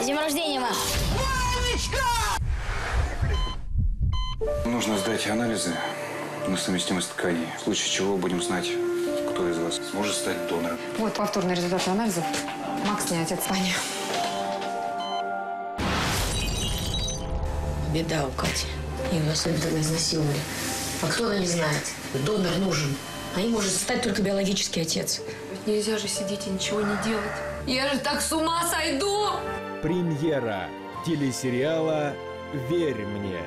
С днем рождения, мам! Нужно сдать анализы на совместимость тканей. В случае чего будем знать, кто из вас сможет стать донором. Вот повторные результаты анализов. Макс не отец Тани. Беда у Кати. Ее особенно изнасиловали. А кто она не знает. Донор нужен. А им может стать только биологический отец. Нельзя же сидеть и ничего не делать. Я же так с ума сойду! Премьера телесериала «Верь мне»